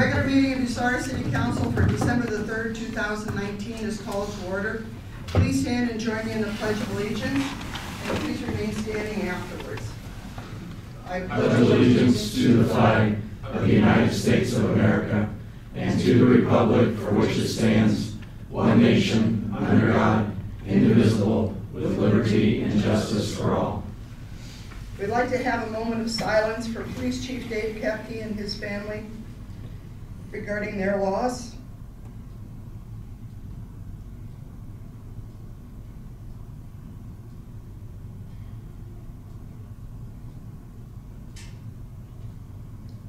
regular meeting of Bucyrus City Council for December the third, two thousand nineteen is called to order. Please stand and join me in the pledge of allegiance, and please remain standing afterwards. I pledge allegiance to the flag of the United States of America and to the republic for which it stands, one nation, under God, indivisible, with liberty and justice for all. We'd like to have a moment of silence for Police Chief Dave Kepke and his family regarding their loss.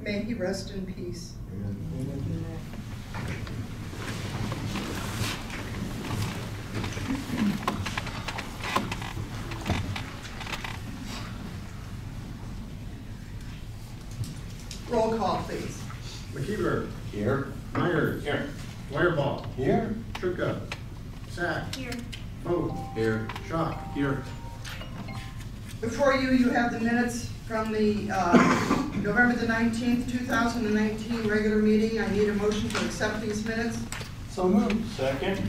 May he rest in peace. Roll call, please. McKeever. Here. Myers. Here. Wireball. Here. Trucca. Sack. Here. Foat. Here. Shock. Here. Before you, you have the minutes from the uh, November the 19th, 2019 regular meeting. I need a motion to accept these minutes. So moved. Second.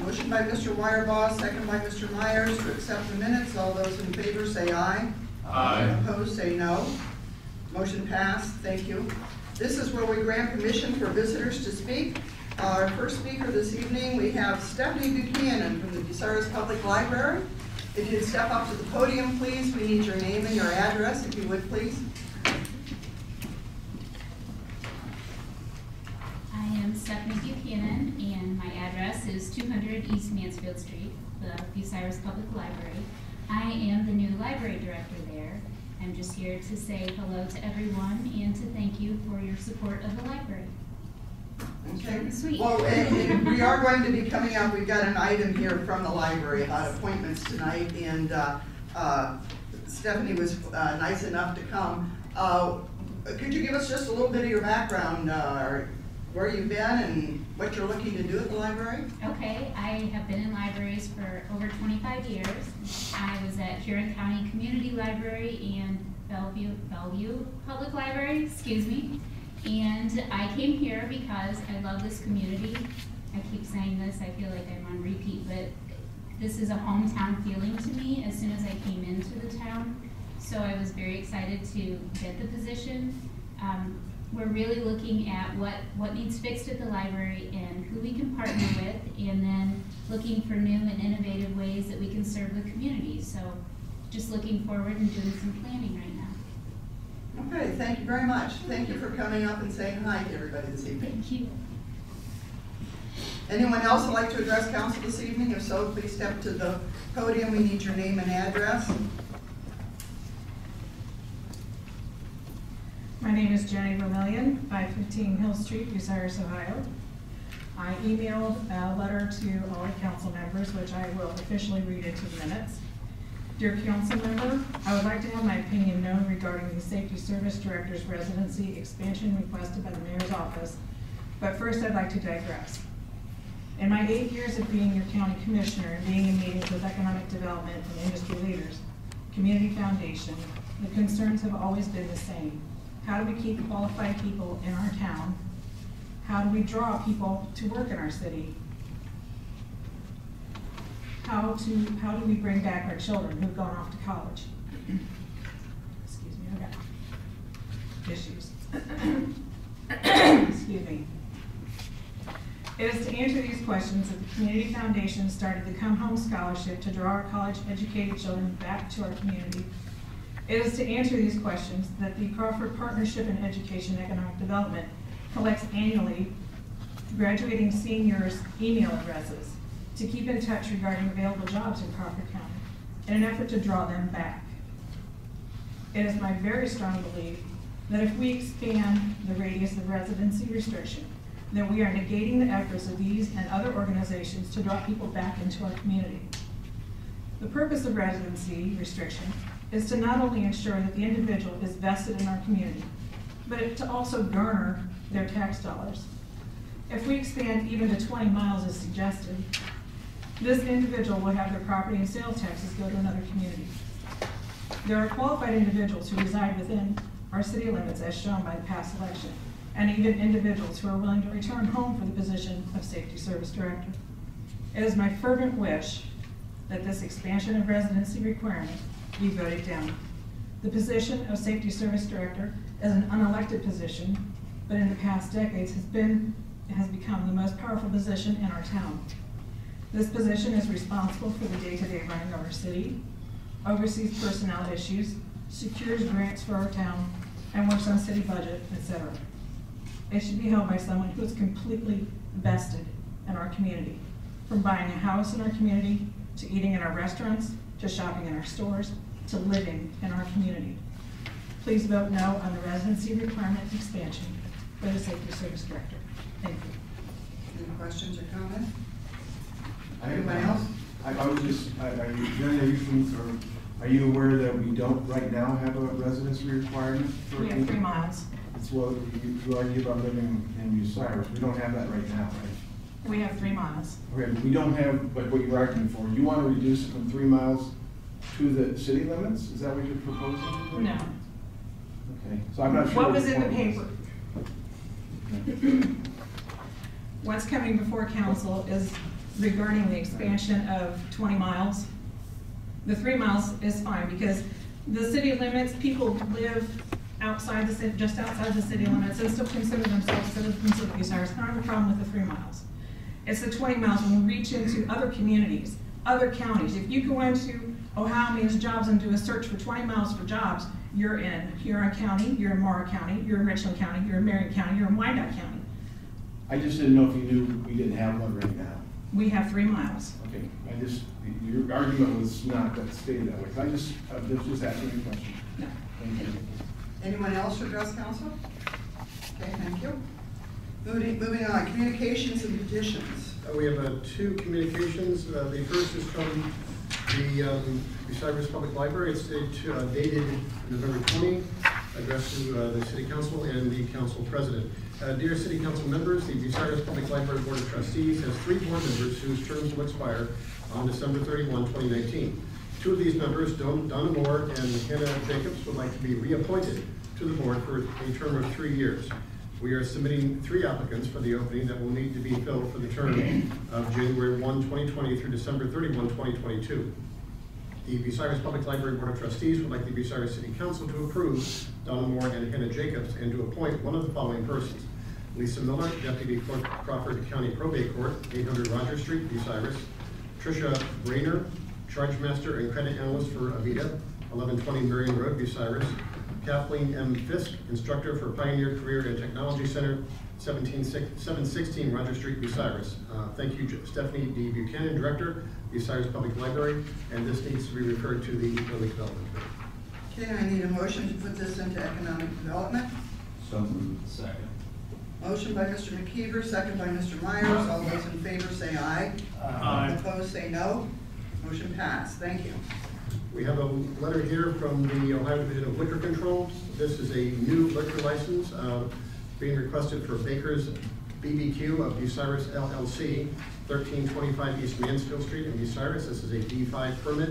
Motion by Mr. Wireball, second by Mr. Myers to accept the minutes. All those in favor say aye. aye. Opposed, say no. Motion passed, thank you. This is where we grant permission for visitors to speak. Uh, our first speaker this evening, we have Stephanie Buchanan from the Bucyrus Public Library. If you'd step up to the podium, please, we need your name and your address, if you would, please. I am Stephanie Buchanan, and my address is 200 East Mansfield Street, the Bucyrus Public Library. I am the new library director there. I'm just here to say hello to everyone and to thank you for your support of the library. Okay. Sweet. Well, and, and we are going to be coming up, we've got an item here from the library about appointments tonight, and, uh, uh, Stephanie was, uh, nice enough to come. Uh, could you give us just a little bit of your background, uh, where you've been and what you're looking to do at the library? Okay, I have been in libraries for over 25 years. I was at Huron County Community Library and Bellevue, Bellevue Public Library, excuse me. And I came here because I love this community. I keep saying this, I feel like I'm on repeat, but this is a hometown feeling to me as soon as I came into the town. So I was very excited to get the position. Um, we're really looking at what, what needs fixed at the library and who we can partner with, and then looking for new and innovative ways that we can serve the community. So just looking forward and doing some planning right now. Okay, thank you very much. Thank you for coming up and saying hi to everybody this evening. Thank you. Anyone else would like to address council this evening? If so, please step to the podium. We need your name and address. My name is Jenny Vermillion, 515 Hill Street, Bucyrus, Ohio. I emailed a letter to all the council members, which I will officially read into the minutes. Dear council member, I would like to have my opinion known regarding the Safety Service Director's residency expansion requested by the mayor's office, but first I'd like to digress. In my eight years of being your county commissioner and being in meetings with economic development and industry leaders, Community Foundation, the concerns have always been the same. How do we keep qualified people in our town? How do we draw people to work in our city? How to, how do we bring back our children who've gone off to college? Excuse me, I got issues. Excuse me. It is to answer these questions that the Community Foundation started the Come Home Scholarship to draw our college-educated children back to our community. It is to answer these questions that the Crawford Partnership in Education and Economic Development collects annually graduating seniors' email addresses to keep in touch regarding available jobs in Crawford County in an effort to draw them back. It is my very strong belief that if we expand the radius of residency restriction, then we are negating the efforts of these and other organizations to draw people back into our community. The purpose of residency restriction is to not only ensure that the individual is vested in our community, but to also garner their tax dollars. If we expand even to 20 miles as suggested, this individual will have their property and sales taxes go to another community. There are qualified individuals who reside within our city limits as shown by the past election. and even individuals who are willing to return home for the position of Safety Service Director. It is my fervent wish that this expansion of residency requirement be voted down. The position of Safety Service Director is an unelected position, but in the past decades has been, has become the most powerful position in our town. This position is responsible for the day-to-day running of our city, oversees personnel issues, secures grants for our town, and works on city budget, etc. It should be held by someone who is completely vested in our community, from buying a house in our community, to eating in our restaurants, to shopping in our stores, to living in our community. Please vote no on the residency requirement expansion for the safety service director. Thank you. Any questions or comments? I- Anyone else? I, I was just, I- are you, Jenny, are you, from- or are you aware that we don't right now have a residency requirement? for- We have three miles. It's well, you, you argue about living in Bucyrus, we don't have that right now, right? We have three miles. Okay, we don't have, like what you're arguing for, you want to reduce it from three miles to the city limits, is that what you're proposing? No. Okay, so I'm not sure. What was in the paper? What's coming before council is regarding the expansion of twenty miles. The three miles is fine, because the city limits, people live outside the city, just outside the city limits, and still consider themselves citizens of Bucyrus, I don't have a problem with the three miles. It's the twenty miles when we reach into other communities, other counties, if you go into Ohio Means Jobs and do a search for twenty miles for jobs, you're in Huron County, you're in Morrow County, you're in Richland County, you're in Marion County, you're in Wyandot County. I just didn't know if you knew we didn't have one right now. We have three miles. Okay, I just, your argument was not that stated that way, so I just, I was just asking you a question. No. Thank you. Anyone else to address council? Okay, thank you. Moving, moving on, communications and petitions. Uh, We have uh, two communications. Uh, The first is from the um, Bucyrus Public Library. It's dated, uh, dated November 20, addressed to uh, the city council and the council president. Uh, Dear city council members, the Bucyrus Public Library Board of Trustees has three board members whose terms will expire on December 31, 2019. Two of these members, Don- Donna Moore and Hannah Jacobs, would like to be reappointed to the board for a term of three years. We are submitting three applicants for the opening that will need to be filled for the term of January 1, 2020 through December 31, 2022. The Bucyrus Public Library Board of Trustees would like the Bucyrus City Council to approve Donna Moore and Hannah Jacobs and to appoint one of the following persons. Lisa Miller, Deputy Clerk, Crawford County Probate Court, 800 Roger Street, Bucyrus. Tricia Rayner, Charge Master and Credit Analyst for Avita, 1120 Marion Road, Bucyrus. Kathleen M. Fisk, Instructor for Pioneer Career and Technology Center, 17 716 Roger Street, Bucyrus. Uh, Thank you, Stephanie D. Buchanan, Director, Bucyrus Public Library, and this needs to be referred to the Economic Development Committee. Okay, I need a motion to put this into economic development. So moved. Second. Motion by Mr. McKeever, second by Mr. Myers. All those in favor say aye. Aye. Opposed, say no. Motion passed. Thank you. We have a letter here from the Ohio Division of Liquor Control. This is a new liquor license uh, being requested for Baker's BBQ of Bucyrus LLC, 1325 East Mansfield Street in Bucyrus. This is a D5 permit.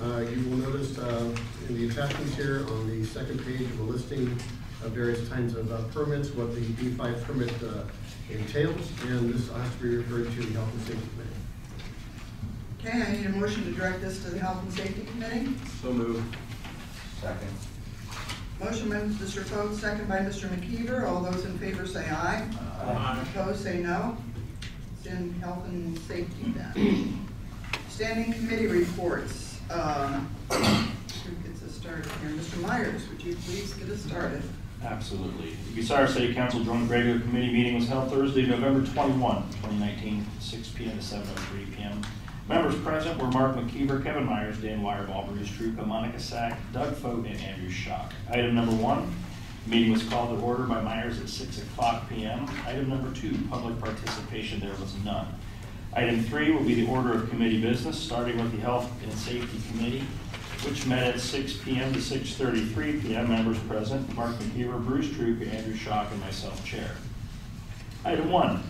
Uh, You will notice uh, in the attachments here on the second page of a listing of various kinds of uh, permits, what the D5 permit uh, entails, and this has to be referred to the Health and Safety Committee. Okay, I need a motion to direct this to the Health and Safety Committee. So moved. Second. Motion by Mr. Foat, second by Mr. McKeever. All those in favor say aye. Opposed, say no. It's in Health and Safety then. Standing committee reports. Um, Who gets us started here? Mr. Myers, would you please get us started? Absolutely. The Bucyrus City Council joint regular committee meeting was held Thursday, November 21, 2019, 6 PM to 7:03 PM. Members present were Mark McKeever, Kevin Myers, Dan Wireball, Bruce Truca, Monica Sack, Doug Fote, and Andrew Schock. Item number one, meeting was called to order by Myers at 6 o'clock PM. Item number two, public participation, there was none. Item three will be the order of committee business, starting with the Health and Safety Committee, which met at 6 PM to 6:33 PM. Members present, Mark McKeever, Bruce Troop, Andrew Schock, and myself, Chair. Item one,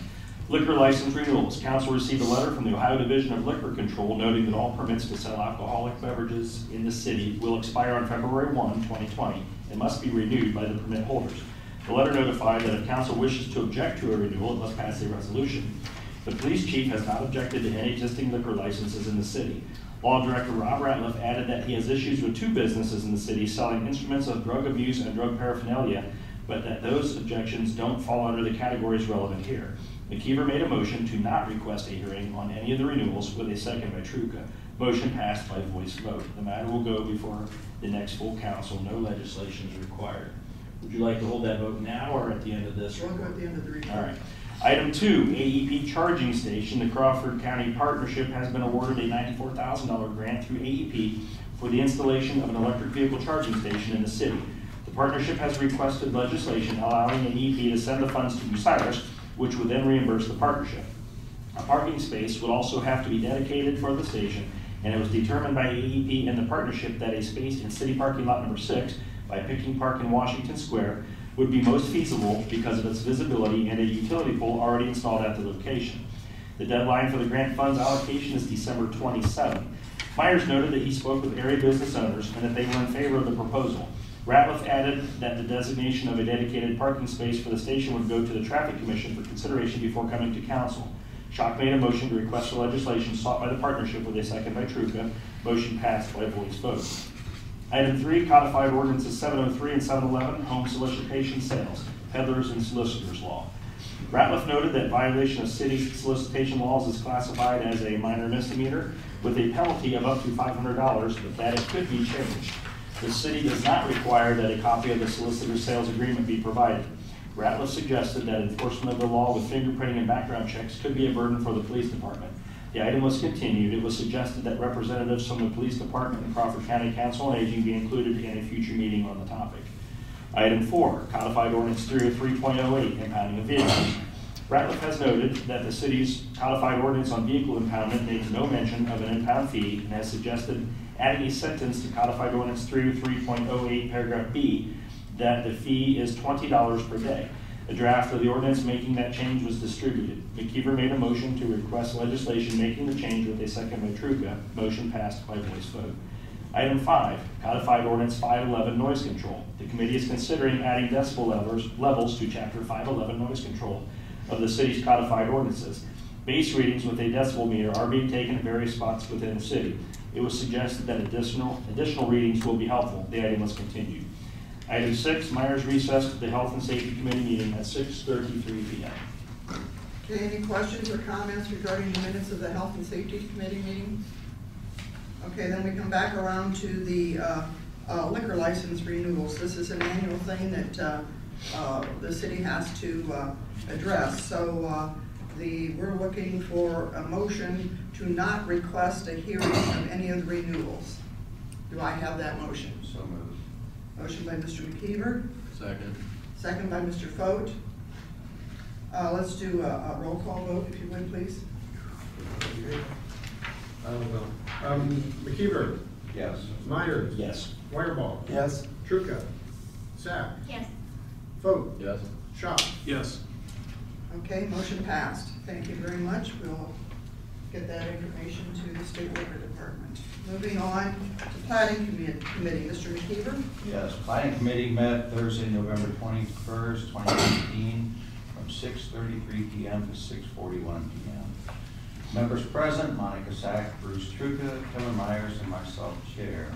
liquor license renewals. Council received a letter from the Ohio Division of Liquor Control noting that all permits to sell alcoholic beverages in the city will expire on February 1, 2020, and must be renewed by the permit holders. The letter notified that if council wishes to object to a renewal, it must pass a resolution. The police chief has not objected to any existing liquor licenses in the city. Law Director Rob Ratliff added that he has issues with two businesses in the city selling instruments of drug abuse and drug paraphernalia, but that those objections don't fall under the categories relevant here. McKeever made a motion to not request a hearing on any of the renewals with a second by Truca. Motion passed by voice vote. The matter will go before the next full council. No legislation is required. Would you like to hold that vote now or at the end of this? We'll go at the end of the report. All right. Item two, AEP charging station. The Crawford County Partnership has been awarded a ninety-four thousand dollar grant through AEP for the installation of an electric vehicle charging station in the city. The partnership has requested legislation allowing AEP to send the funds to Bucyrus, which would then reimburse the partnership. A parking space would also have to be dedicated for the station, and it was determined by AEP and the partnership that a space in city parking lot number six by Picking Park in Washington Square would be most feasible because of its visibility and a utility pole already installed at the location. The deadline for the grant funds allocation is December 27. Myers noted that he spoke with area business owners and that they were in favor of the proposal. Ratliff added that the designation of a dedicated parking space for the station would go to the Traffic Commission for consideration before coming to council. Schock made a motion to request the legislation sought by the partnership with a second by Truca. Motion passed by voice vote. Item three, codified ordinances seven oh three and seven eleven, home solicitation sales, peddlers and solicitors law. Ratliff noted that violation of city solicitation laws is classified as a minor misdemeanor with a penalty of up to five hundred dollars, but that it could be changed. The city does not require that a copy of the solicitor's sales agreement be provided. Ratliff suggested that enforcement of the law with fingerprinting and background checks could be a burden for the police department. The item was continued. It was suggested that representatives from the police department and Crawford County Council on Aging be included in a future meeting on the topic. Item four, codified ordinance three oh three point oh eight, impounding of vehicles. Ratliff has noted that the city's codified ordinance on vehicle impoundment makes no mention of an impound fee and has suggested adding a sentence to codified ordinance three oh three point oh eight, paragraph B, that the fee is twenty dollars per day. A draft of the ordinance making that change was distributed. McKeever made a motion to request legislation making the change with a second by. Motion passed by voice vote. Item five, codified ordinance five eleven noise control. The committee is considering adding decibel levels, levels to chapter five eleven noise control of the city's codified ordinances. Base readings with a decibel meter are being taken at various spots within the city. It was suggested that additional, additional readings will be helpful. The item was continued. Item six, Myers recessed the Health and Safety Committee meeting at six thirty-three P M. Okay, any questions or comments regarding the minutes of the Health and Safety Committee meeting? Okay, then we come back around to the uh, uh, liquor license renewals. This is an annual thing that uh, uh, the city has to uh, address. So uh, the, we're looking for a motion to not request a hearing of any of the renewals. Do I have that motion? So moved. Motion by Mr. McKeever, Second. second by Mr. Foat. Uh, Let's do a a roll call vote, if you would, please. I don't know. Um, McKeever, Yes. Myers. Yes. Wireball. Yes. Truca. Sack. Yes. Foat. Yes. Schott. Yes. Okay, motion passed. Thank you very much. We'll get that information to the State Liquor Department. Moving on to Planning Commi- Committee, Mr. McKeever? Yes, planning committee met Thursday, November twenty-first, twenty nineteen, from six thirty-three PM to six forty-one PM. Members present, Monica Sack, Bruce Truca, Kevin Myers, and myself, Chair.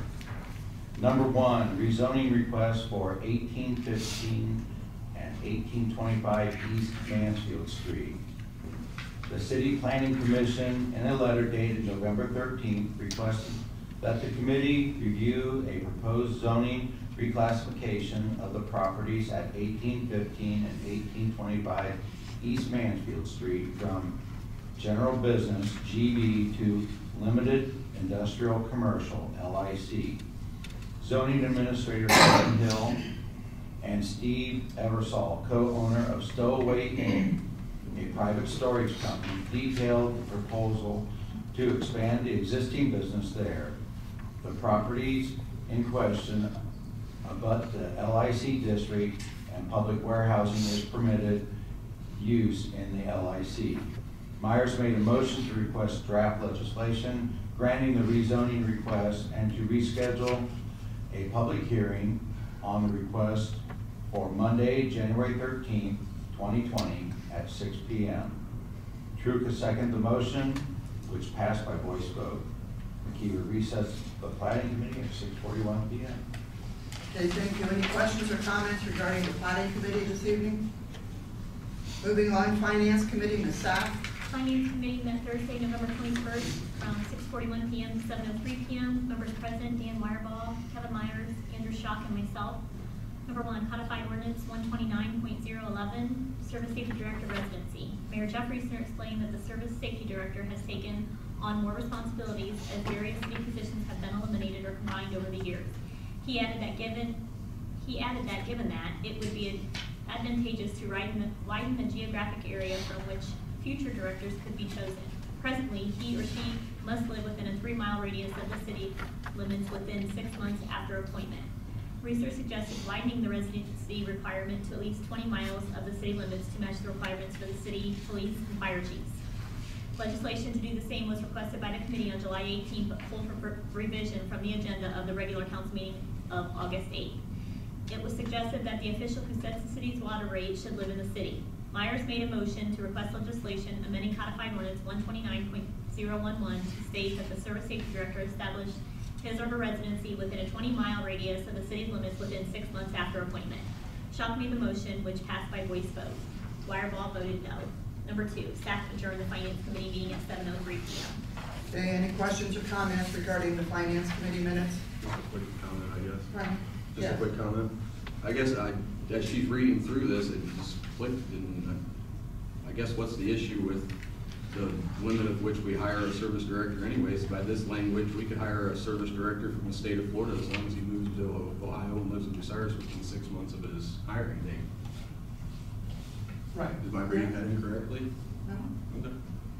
Number one, rezoning request for eighteen fifteen and eighteen twenty-five East Mansfield Street. The City Planning Commission, in a letter dated November thirteenth, requested that the committee review a proposed zoning reclassification of the properties at eighteen fifteen and eighteen twenty-five East Mansfield Street from general business, GB, to limited industrial commercial, LIC. Zoning Administrator Hill and Steve Eversole, co-owner of Stowaway Inc., a private storage company, detailed the proposal to expand the existing business there. The properties in question abut the LIC district and public warehousing is permitted use in the LIC. Myers made a motion to request draft legislation granting the rezoning request and to reschedule a public hearing on the request for Monday, January thirteenth, twenty twenty, at six P M. Truca seconded the motion, which passed by voice vote. McKeever recessed the planning committee at six forty-one P M. Okay, thank you. Any questions or comments regarding the planning committee this evening? Moving on, finance committee, Ms. Sack. Finance Committee met Thursday, November twenty-first, from six forty-one PM to seven oh three PM. Members present, Dan Wireball, Kevin Myers, Andrew Shock, and myself. Number one, codified ordinance one twenty-nine point zero eleven, Service Safety Director residency. Mayor Jeffrey explained that the Service Safety Director has taken on more responsibilities as various city positions have been eliminated or combined over the years. He added that given, he added that given that, it would be advantageous to widen the, widen the geographic area from which future directors could be chosen. Presently, he or she must live within a three-mile radius of the city limits within six months after appointment. Reeser suggested widening the residency requirement to at least twenty miles of the city limits to match the requirements for the city, police, and fire chiefs. Legislation to do the same was requested by the committee on July 18th, but pulled for revision from the agenda of the regular council meeting of August 8th. It was suggested that the official the city's water rate should live in the city. Myers made a motion to request legislation amending codified ordinance one twenty-nine point zero one one to state that the service safety director establish his or her residency within a twenty-mile radius of the city's limits within six months after appointment. Shock made the motion, which passed by voice vote. Wireball voted no. Number two, staff adjourned the finance committee meeting at seven oh three P M. Okay, any questions or comments regarding the finance committee minutes? Just a quick comment, I guess. Brian? Just a quick comment. I guess I, as she's reading through this, it just clicked and I I guess what's the issue with the limit of which we hire a service director anyways? By this language, we could hire a service director from the state of Florida as long as he moves to Ohio and lives in Bucyrus within six months of his hiring date. Right. Is my reading that incorrectly? No? Uh-huh. Okay.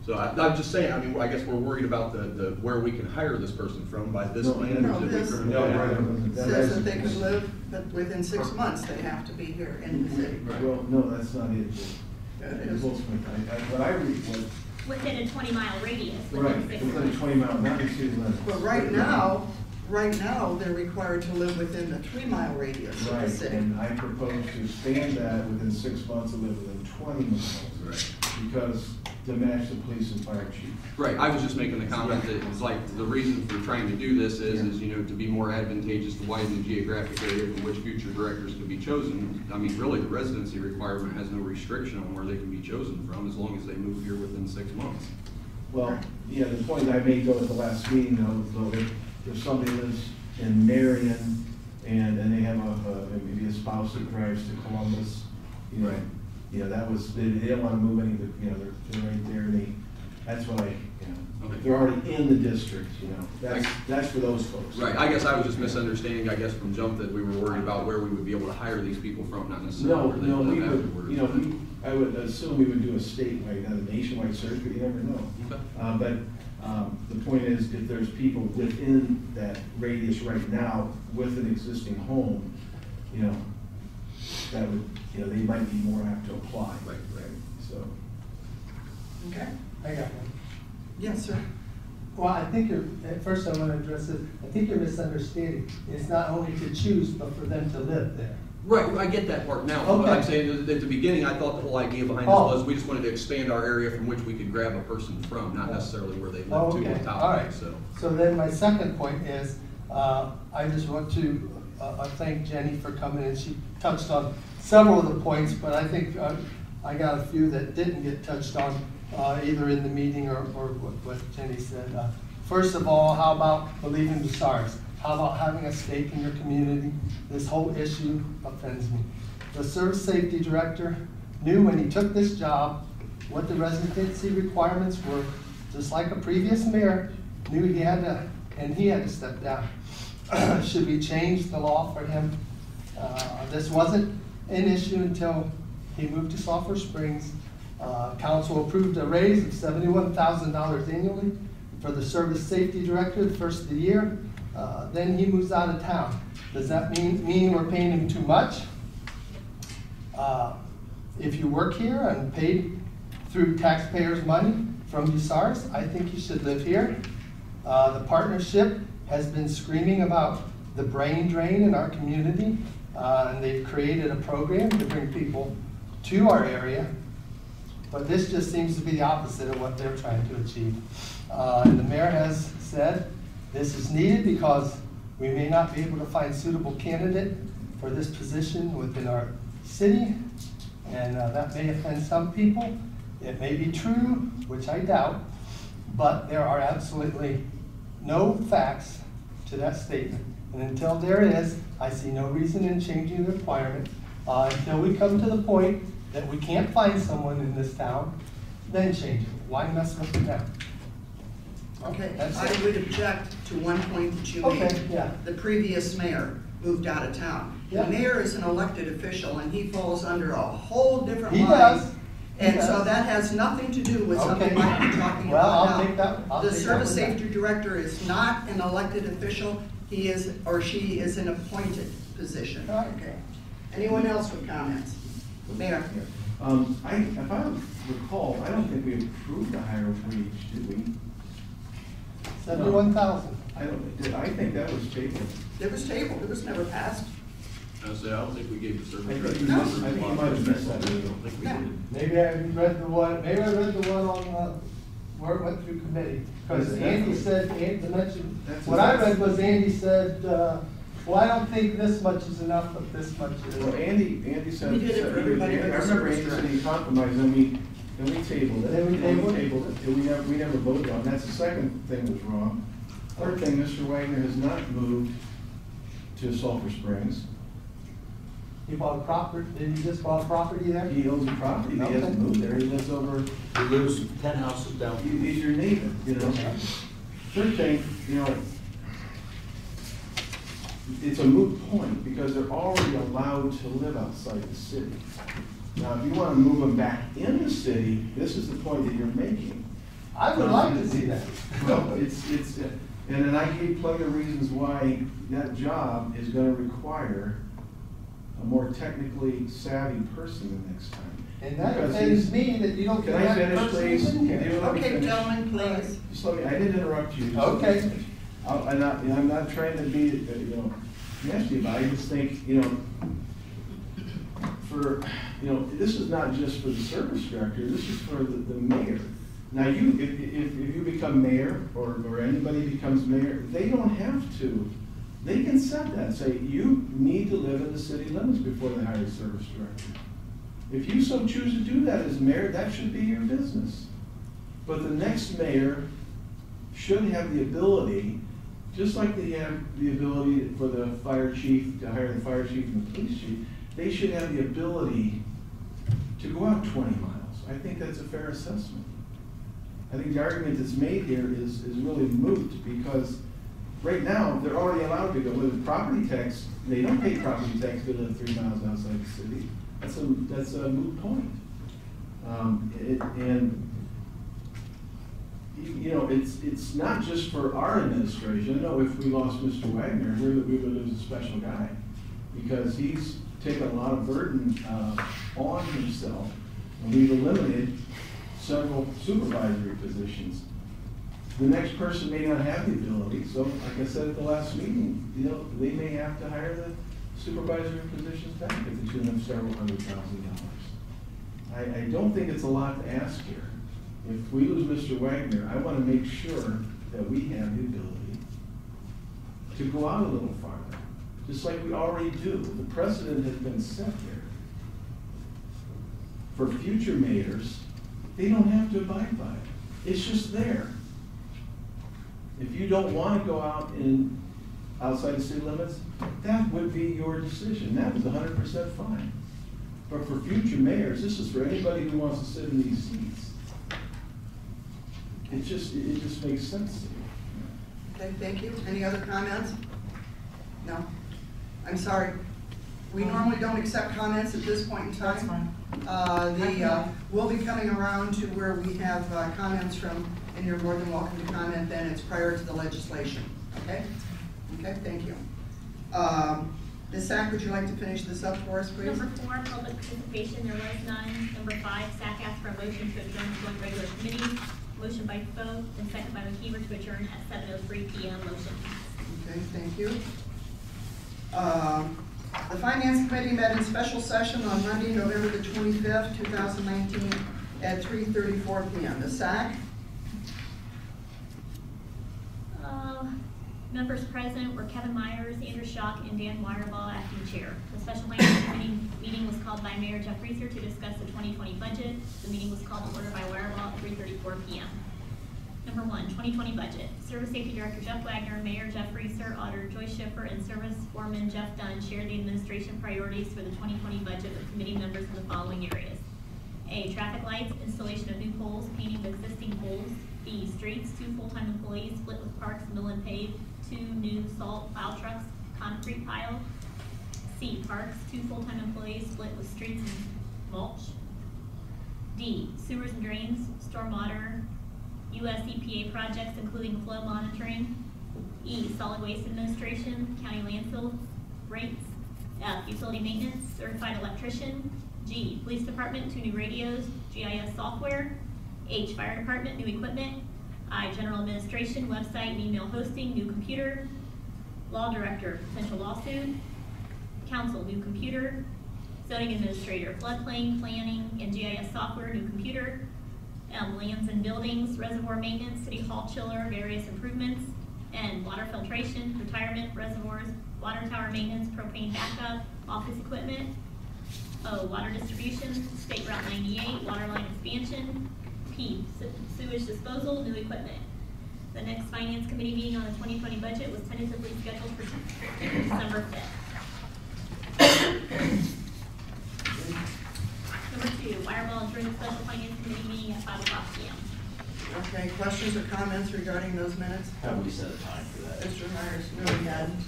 So I, I'm just saying, I mean, I guess we're worried about the, the, where we can hire this person from by this No, language no, that we this- No, right. Says that they could live, but within six months, they have to be here in the city. Well, no, that's not it. It It is. was- I, I, what I read was, Within a twenty-mile radius, right, within six within months. twenty miles, not the city limits. But right now, right now, they're required to live within the three-mile radius of the Right, city. and I propose to expand that within six months to live within twenty miles. Right. Because to match the police and fire chief. Right, I was just making the comment that it's like, the reason for trying to do this is, is, you know, to be more advantageous to widen the geographic area from which future directors could be chosen. I mean, really, the residency requirement has no restriction on where they can be chosen from, as long as they move here within six months. Well, yeah, the point I made though at the last meeting though, though, if, if somebody lives in Marion and, and they have a, a, maybe a spouse that drives to Columbus, you know, Right. You know, that was, they, they don't wanna move any, of the- you know, they're, they're right there, they, that's what I, you know, Okay. they're already in the district, you know, that's, that's for those folks. Right, I guess I was just misunderstanding, I guess, from jump that we were worried about where we would be able to hire these people from, not necessarily No, where they no, we would, you know, we, I would assume we would do a statewide, not a nationwide search, but you never know. Okay. Uh, but, um, the point is, if there's people within that radius right now with an existing home, you know, that would, you know, they might be more apt to apply. Right, right. So, Okay? I got one. Yes, sir. Well, I think you're, at first I want to address it, I think you're misunderstanding. It's not only to choose, but for them to live there. Right, I get that part now. What I'm saying is, at the beginning, I thought the whole idea behind this Oh. was, we just wanted to expand our area from which we could grab a person from, not necessarily where they Oh, live to okay, on top all of right. so. So then my second point is, uh, I just want to uh, uh, thank Jenny for coming in. She touched on several of the points, but I think uh, I got a few that didn't get touched on, uh, either in the meeting or, or what what Jenny said. Uh, First of all, how about believing the stars? How about having a stake in your community? This whole issue offends me. The service safety director knew when he took this job what the residency requirements were, just like a previous mayor knew he had to, and he had to step down. Should we change the law for him? Uh, This wasn't an issue until he moved to Sulphur Springs. Uh, Council approved a raise of seventy-one thousand dollars annually for the service safety director the first of the year. Uh, Then he moves out of town. Does that mean, mean we're paying him too much? Uh, If you work here and paid through taxpayers' money from Bucyrus, I think you should live here. Uh, The partnership has been screaming about the brain drain in our community, uh, and they've created a program to bring people to our area. But this just seems to be the opposite of what they're trying to achieve. Uh, and the mayor has said this is needed because we may not be able to find suitable candidate for this position within our city. And uh, that may offend some people. It may be true, which I doubt, but there are absolutely no facts to that statement. And until there is, I see no reason in changing the requirement. Uh, until we come to the point that we can't find someone in this town, then change it. Why mess with it now? Okay, That's I it. would object to one point that you made. Okay, yeah. The previous mayor moved out of town. The mayor is an elected official, and he falls under a whole different He line. does. He And so that has nothing to do with something Okay. like you're talking Well, about I'll now. take that- I'll The take that service one back. safety director is not an elected official, he is, or she is an appointed position. All right. Okay. Anyone else with comments? Mayor? Um, I, if I recall, I don't think we approved the higher wage, did we? Seventy-one thousand. I don't, did, I think that was tabled. It was tabled, it was never passed. I say, I don't think we gave the service I think director. you the must- I think you might have missed that. I don't think we did. Maybe I read the one, maybe I read the one on, uh, where it went through committee. Because That's- Andy said, Andy mentioned, That's- what I read was Andy said, uh, well, I don't think this much is enough, but this much is. Well, is. Andy, Andy said. We did it for said he everybody but I the remember Andy said director. he compromised, then we, then we tabled it. Then we tabled it? Tabled it, and we never, we never voted on it. That's the second thing was wrong. Third thing, Mr. Wagner has not moved to Sulphur Springs. He bought a property, did he just bought a property there? He owns a property, he hasn't Okay. moved there, he lives over, We lose ten houses down. he- he's your neighbor, you know? Third thing, you know, it's a moot point, because they're already allowed to live outside the city. Now, if you wanna move them back in the city, this is the point that you're making. I would like to see that. Well, it's, it's, and then I gave plenty of reasons why that job is gonna require a more technically savvy person the next time. And that Because offends he's- me that you don't Can get I that finish, person please? in Can you here. let me Okay, finish? gentlemen, please. Just let me, I didn't interrupt you. just Okay. I'll- I'm not, I'm not trying to be, uh, you know, nasty, but I just think, you know, for, you know, this is not just for the service director, this is for the, the mayor. Now, you, if, if, if you become mayor, or, or anybody becomes mayor, they don't have to. They can set that, say, you need to live in the city limits before they hire a service director. If you so choose to do that as mayor, that should be your business. But the next mayor should have the ability, just like they have the ability for the fire chief, to hire the fire chief and the police chief, they should have the ability to go out twenty miles. I think that's a fair assessment. I think the argument that's made here is, is really moot, because right now, they're already allowed to go with property tax, they don't pay property tax if they live three miles outside the city. That's a, that's a moot point. Um, it, and you know, it's, it's not just for our administration. Know if we lost Mr. Wagner, we would, we would lose a special guy. Because he's taken a lot of burden, uh, on himself. And we've eliminated several supervisory positions. The next person may not have the ability, so like I said at the last meeting, you know, they may have to hire the supervisory positions back if it's gonna have several hundred thousand dollars. I, I don't think it's a lot to ask here. If we lose Mr. Wagner, I wanna make sure that we have the ability to go out a little farther, just like we already do. The precedent has been set here. For future mayors, they don't have to abide by it. It's just there. If you don't wanna go out in, outside the city limits, that would be your decision. That is hundred percent fine. But for future mayors, this is for anybody who wants to sit in these seats. It just, it just makes sense to me. Okay, thank you. Any other comments? No? I'm sorry. We normally don't accept comments at this point in time. That's fine. Uh, the, uh, we'll be coming around to where we have, uh, comments from, and you're more than welcome to comment then. It's prior to the legislation, okay? Okay, thank you. Um, Ms. Sack, would you like to finish this up for us, please? Number four, public participation, there was none. Number five, Sack asked for a motion to adjourn to joint regular committee. Motion by Foe, and second by McKeever to adjourn at seven oh three P M. Motion. Okay, thank you. Um, The Finance Committee met in special session on Monday, November the twenty-fifth, two thousand nineteen, at three thirty-four PM. Ms. Sack? Uh, Members present were Kevin Myers, Andrew Shock, and Dan Wireball acting chair. The special finance committee meeting was called by Mayor Jeff Reeser to discuss the 2020 budget. The meeting was called to order by Wireball at 3:34 PM. Number one, 2020 budget. Service Safety Director Jeff Wagner, Mayor Jeff Reeser, Auditor Joyce Schiffer, and Service Foreman Jeff Dunn shared the administration priorities for the 2020 budget with committee members in the following areas. A, traffic lights, installation of new poles, painting of existing poles. B, streets, two full-time employees, split with parks, mill and pave, two new salt plow trucks, concrete pile. C, parks, two full-time employees, split with streets and mulch. D, sewers and drains, stormwater, US EPA projects including flow monitoring. E, solid waste administration, county landfill rates. F, utility maintenance, certified electrician. G, police department, two new radios, GIS software. H, fire department, new equipment. I, general administration, website and email hosting, new computer. Law director, potential lawsuit. Council, new computer. Zoning administrator, floodplain, planning, and GIS software, new computer. Um, lands and buildings, reservoir maintenance, city hall chiller, various improvements. And water filtration, retirement, reservoirs, water tower maintenance, propane backup, office equipment. O, water distribution, state route ninety-eight, water line expansion. P, sewage disposal, new equipment. The next finance committee meeting on the twenty twenty budget was tentatively scheduled for December fifth. Number two, Wireball adjourned special finance committee meeting at five o'clock P M. Okay, questions or comments regarding those minutes? Have we set a time for that? Mr. Myers, no, we hadn't.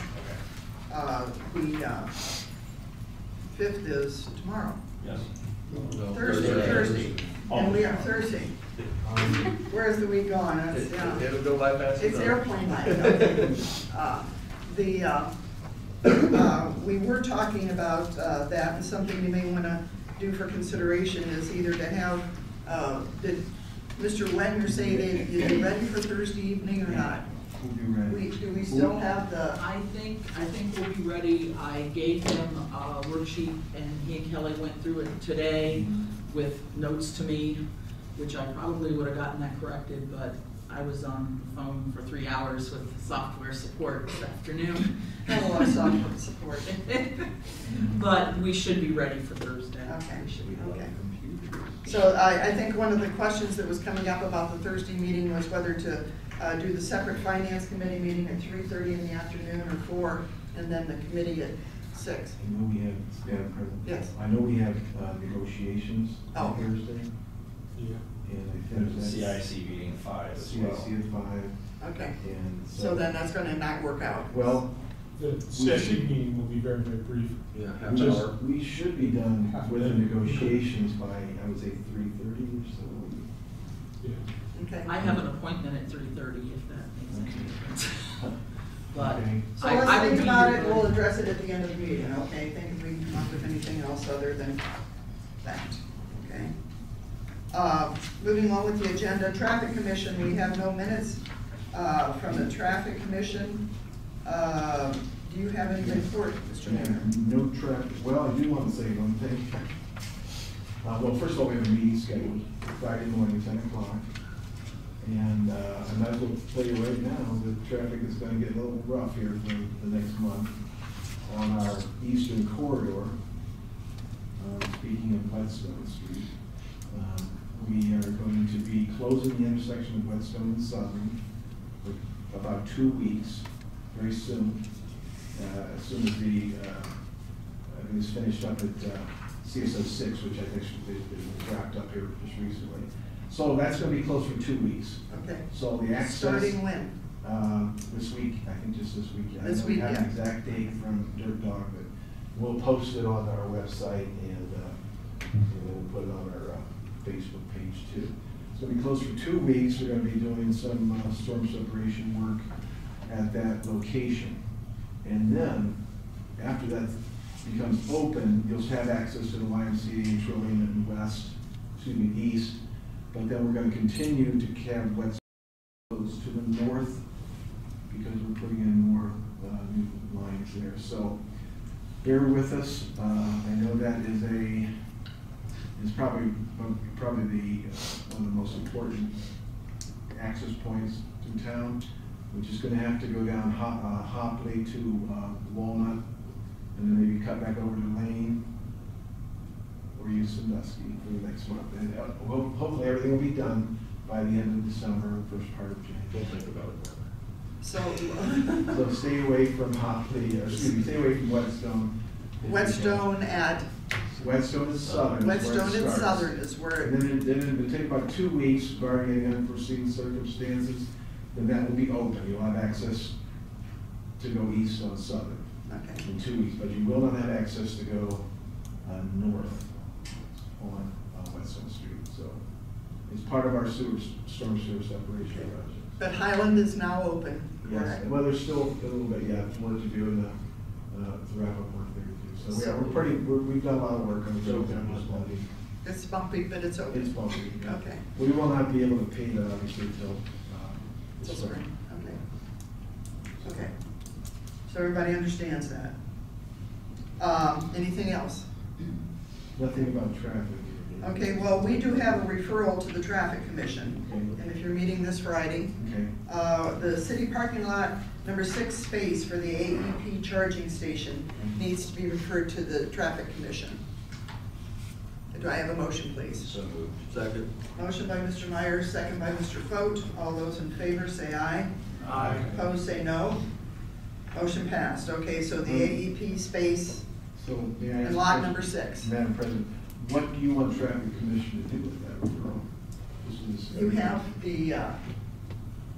Uh, the, uh, fifth is tomorrow. Yes. Thursday, Thursday. And we are Thursday. Where's the week gone? It's, yeah. It'll go by fast It's enough. airplane night. okay. Uh, The, uh, uh, we were talking about uh, that, and something you may want to do for consideration is either to have, uh, did Mr. Wagner say they, is he ready for Thursday evening or not? We'll be ready. We, do we still have the, I think, I think we'll be ready. I gave him a worksheet and he and Kelly went through it today with notes to me, which I probably would have gotten that corrected, but I was on the phone for three hours with software support this afternoon. have a lot of software support? But we should be ready for Thursday. Okay, We should be ready. okay. So I, I think one of the questions that was coming up about the Thursday meeting was whether to uh, do the separate finance committee meeting at three thirty in the afternoon or four, and then the committee at six. I know we have, Madam President? Yes. I know we have uh, negotiations Oh. on Thursday. Yeah. And I think that's. CIC meeting at five as well. CIC at five, Okay, and so. so then that's gonna not work out. Well, The CIC meeting will be very, very brief. Yeah, half we an just, hour. we should be done Half with the negotiations by, I would say, three thirty or so. Yeah. Okay. I have an appointment at three thirty if that makes any difference. But Okay. So I- I let's will think be about here it, by- we'll address it at the end of the meeting, okay? Think if we can come up with anything else other than that, okay? Uh, moving on with the agenda, traffic commission, we have no minutes, uh, from the traffic commission. Uh, do you have any report, Mr. Mayor? No traffic, well, I do want to say one thing. Uh, well, first of all, we have a meeting scheduled Friday morning, ten o'clock. And, uh, I might as well tell you right now, the traffic is gonna get a little rough here for the next month on our eastern corridor. Uh, speaking of Whetstone Street, um, we are going to be closing the intersection of Whetstone and Southern for about two weeks, very soon. Uh, as soon as the, uh, everything's finished up at, uh, CSO six, which I think is wrapped up here just recently. So that's gonna be closed for two weeks. Okay. So the access. Starting when? Uh, this week, I think just this week. I This don't week, have yeah. an exact date from Dirt Dog, but we'll post it on our website and, uh, and we'll put it on our, uh, Facebook page too. It's gonna be closed for two weeks. We're gonna be doing some, uh, storm separation work at that location. And then, after that becomes open, you'll have access to the YMCA, Trillium and West, excuse me, East. But then we're gonna continue to have West to the north because we're putting in more, uh, new lines there. So bear with us. Uh, I know that is a, is probably, probably the, uh, one of the most important access points to town. We're just gonna have to go down Hop, uh, Hopley to, uh, Walnut, and then maybe cut back over to Lane, or use Sandusky for the next month. And uh, ho- hopefully, everything will be done by the end of December, first part of January. We'll think about it. So, So stay away from Hopley, or excuse me, stay away from Whetstone. Whetstone at, Whetstone is southern. is where Whetstone and. Southern is where, And then, it- then it would take about two weeks, barring any unforeseen circumstances, then that will be open. You'll have access to go east on Southern okay. in two weeks, but you will not have access to go, uh, north on, uh, Whetstone Street. So it's part of our sewer, storm sewer separation project. But Highland is now open, Yes, correct? well, there's still a little bit, yeah, more to do in the, uh, to wrap up work there too. So we're, we're pretty, we're, we've done a lot of work on the road. It's bumpy, but it's open. It's bumpy, yeah. Okay. We will not be able to pay that obviously until, uh, Till this spring. spring, okay. Okay. So everybody understands that. Um, anything else? Nothing about traffic. Okay, well, we do have a referral to the traffic commission. Okay. And if you're meeting this Friday, Okay, uh, the city parking lot, number six space for the AEP charging station needs to be referred to the traffic commission. Do I have a motion, please? So moved. Second. Motion by Mr. Myers, second by Mr. Foat. All those in favor say aye. Aye. Opposed, say no. Motion passed. Okay, so the AEP space so may I ask? in a lot number six. Madam President, what do you want traffic commission to do with that referral? This is- You have the, uh,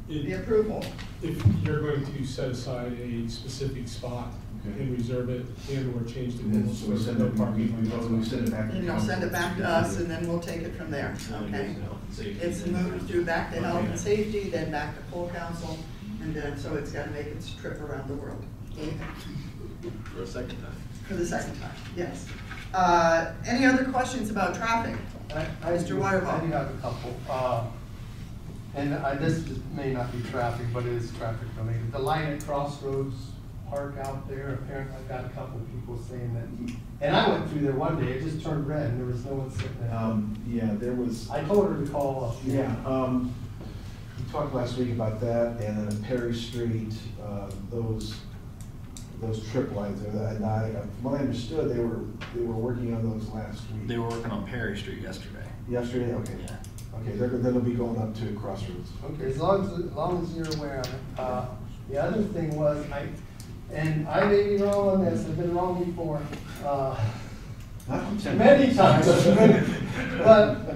the It- approval. If you're going to set aside a specific spot Okay. and reserve it and or change the And rules, so so we there's send no it, we, parking. we, on that we spot. send it back to And you'll council. send it back to us and then we'll take it from there, okay? It's moved through back to health and safety, then back to full council, and then, so it's gotta make its trip around the world. For a second time. For the second time, yes. Uh, any other questions about traffic? I- I Mr. do- Wireball. I do have a couple. Uh, And I, this is- may not be traffic, but it is traffic related. The line at Crossroads Park out there, apparently I've got a couple of people saying that. And I went through there one day, it just turned red and there was no one sitting there. Um, yeah, there was. I told her to call up. Yeah, um, we talked last week about that, and then Perry Street, uh, those, those trip lines, there, and I, from what I understood, they were, they were working on those last week. They were working on Perry Street yesterday. Yesterday, okay. Yeah. Okay, they're, then they'll be going up to Crossroads. Okay, as long as, as long as you're aware of it. Uh, The other thing was, I, and I may be wrong on this, I've been wrong before. uh, Not from ten. Many times. But,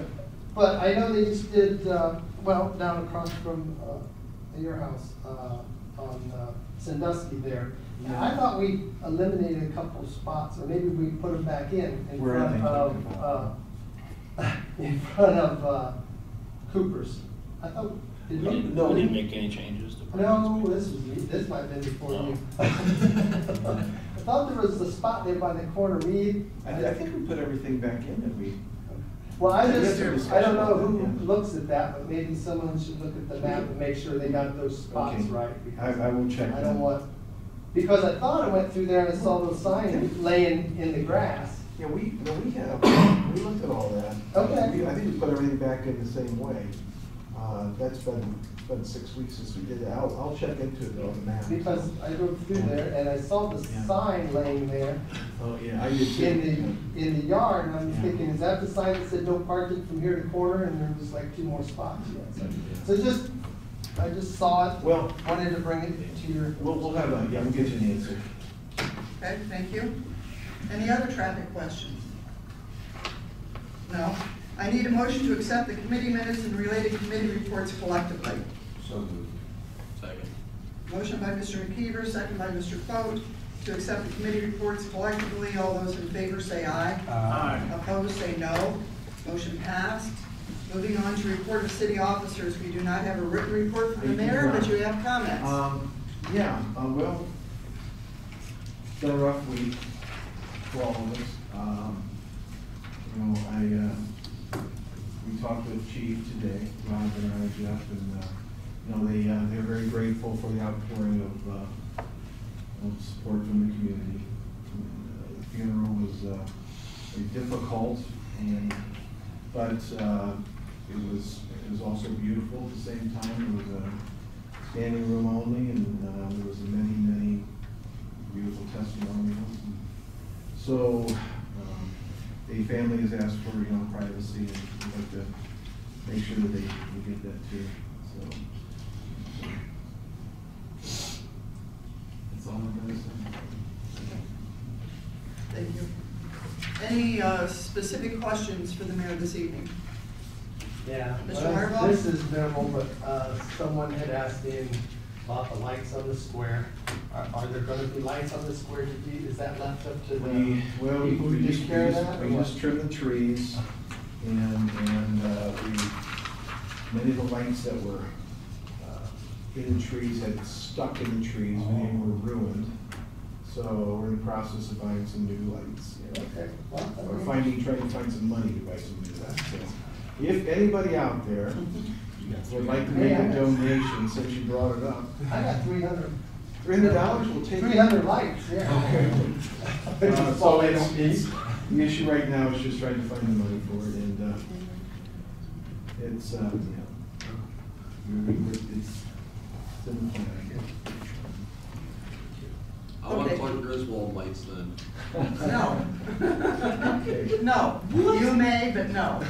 but I know they just did, uh, well, down across from uh, your house, uh, on uh, Sandusky there. And I thought we eliminated a couple spots, or maybe we put them back in, in Where front of, uh, in front of uh, Cooper's. I thought, We did we? didn't, we didn't make any changes to. No, this was, me. this might have been before you. I thought there was a spot there by the corner Reed. I, I think we put everything back in that we, Well, I just, I don't know who that, yeah. looks at that, but maybe someone should look at the map and make sure they got those spots Okay. right. I, I will check. I don't want, because I thought I went through there and I saw those signs laying in the grass. Yeah, we, no, we have, we looked at all that. Okay. We- I think we put everything back in the same way. Uh, that's been, it's been six weeks since we did that. I'll, I'll check into it on the map. Because I drove through there and I saw the Yeah. sign laying there Oh, yeah, I did too. in the, in the yard, and I'm Yeah. thinking, is that the sign that said no parking from here to corner, and there was like two more spots yet? So- So just, I just saw it, Well, wanted to bring it to your. we'll, we'll have a, yeah, we'll get you an answer. Okay, thank you. Any other traffic questions? No? I need a motion to accept the committee minutes and related committee reports collectively. So moved. Second. Motion by Mr. McKeever, second by Mr. Foat, to accept the committee reports collectively. All those in favor say aye. Aye. Opposed, say no. Motion passed. Moving on to report of city officers, we do not have a written report from the do mayor, but you have comments. Um, yeah, um, well, it's been a rough week for all of us. Um, you know, I, uh, we talked with Chief today, Rob and I, Jeff, and, uh, you know, they, uh, they're very grateful for the outpouring of, uh, of support from the community. And, uh, funeral was uh, very difficult, and, but uh, it was, it was also beautiful at the same time. It was a standing room only, and uh, there was many, many beautiful testimonials. So, um, the family has asked for, you know, privacy, and we'd like to make sure that they, we get that too, so. That's all I'm gonna say. Thank you. Any uh, specific questions for the mayor this evening? Yeah. Mr. well, Wireball? This is minimal, but, uh, someone had asked in about the lights on the square. Are, are there gonna be lights on the square? Did you, is that left up to the We, well, we people who we take just, care we of that? or we what? just trimmed the trees, and, and, uh, we, many of the lights that were, uh, in the trees had stuck in the trees, many were ruined. So we're in the process of buying some new lights. you know. Okay, well, We're finding, trying to find some money to buy some new lights, so. If anybody out there would like to make a donation, since you brought it up, I got three hundred. three hundred dollars, we'll take. Three hundred lights, yeah. Okay. Uh, So it's, it's, the issue right now is just trying to find the money for it, and, uh, it's, uh, you know, we- we- it's, it's in the plan, I guess. I want Okay. Clark Griswold lights then. No. Okay. No, you may, but no.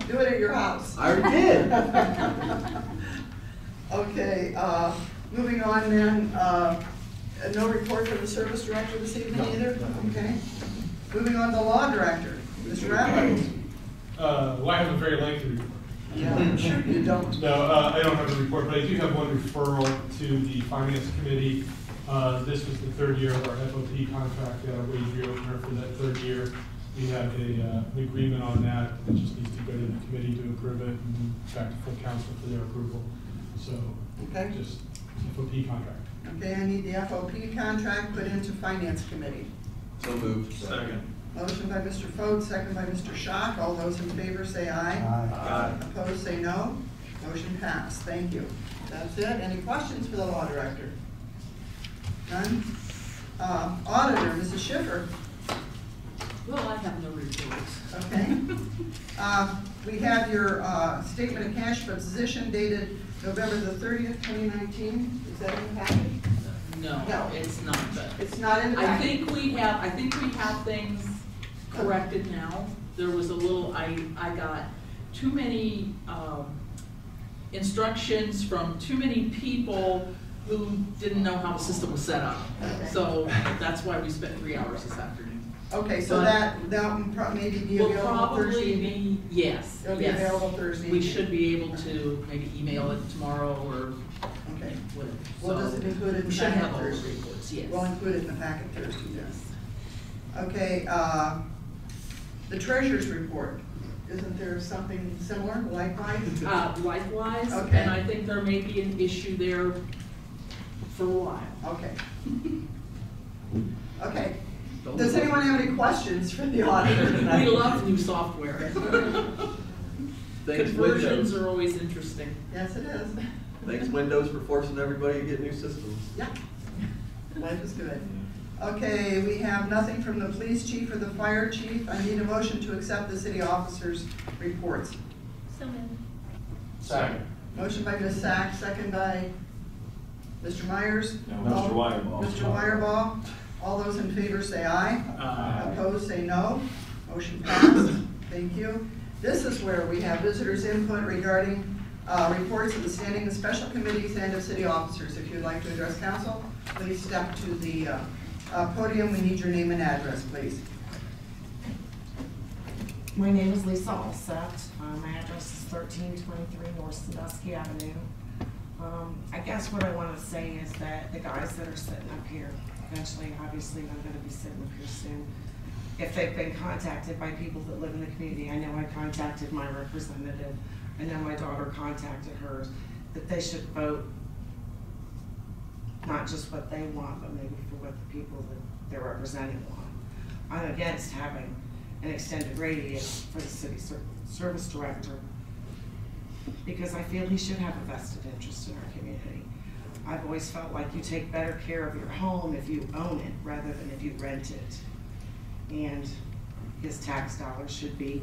Do it at your house. I already did. Okay, uh, moving on then, uh, no report from the service director this evening No, either? Okay. Moving on to the law director, Mr. Ratliff. Uh, well, I have a very lengthy report. Yeah, I'm sure you don't. No, uh, I don't have a report, but I do have one referral to the finance committee. Uh, this was the third year of our FOP contract, uh, wage reopener for that third year. We have a, uh, an agreement on that, it just needs to go to the committee to approve it and back to full council for their approval. So, Okay. just FOP contract. Okay, I need the FOP contract put into finance committee. So moved. Second. Motion by Mr. Foat, second by Mr. Schock. All those in favor say aye. Aye. Opposed, say no. Motion passed. Thank you. That's it. Any questions for the law director? None? Uh, Auditor, Mrs. Schiffer. Well, I have no reports. Okay. Uh, We have your uh, statement of cash position dated November the thirtieth, twenty nineteen. Is that in the package? No, No. it's not, but. It's not in the I think we have, I think we have things corrected now. There was a little, I, I got too many, um, instructions from too many people who didn't know how the system was set up. Okay. So that's why we spent three hours this afternoon. Okay, so But- that, that will pro- maybe be Will available probably Thursday evening? be, yes, It'll be yes. available Thursday We evening. should be able to maybe email it tomorrow or Okay. whatever. We'll So, just include it in We should packet have all those Thursday. reports, yes. We'll include it in the packet Thursday, yes. Okay, uh, the treasurer's report. Isn't there something similar likewise? Uh, likewise, Okay. and I think there may be an issue there for a while. Okay. Okay. Does anyone have any questions for the auditor tonight? We love new software. Thanks, Conversions Windows. are always interesting. Yes, it is. Thanks Windows for forcing everybody to get new systems. Yeah. Life is good. Okay, we have nothing from the police chief or the fire chief. I need a motion to accept the city officers' reports. So moved. Second. Motion by Ms. Sack, second by Mr. Myers. No, Mr. Wireball. Mr. Wireball. All those in favor say aye. Aye. Opposed, say no. Motion passed. Thank you. This is where we have visitors' input regarding uh, reports of the standing and special committees and of city officers. If you'd like to address council, please step to the uh, uh, podium. We need your name and address, please. My name is Lisa Alsett. Uh, my address is thirteen twenty-three North Sandusky Avenue. Um, I guess what I wanna say is that the guys that are sitting up here, eventually, obviously, I'm gonna be sitting up here soon. If they've been contacted by people that live in the community, I know I contacted my representative, I know my daughter contacted hers, that they should vote not just what they want, but maybe for what the people that they're representing want. I'm against having an extended radius for the city service director because I feel he should have a vested interest in our community. I've always felt like you take better care of your home if you own it rather than if you rent it. And his tax dollars should be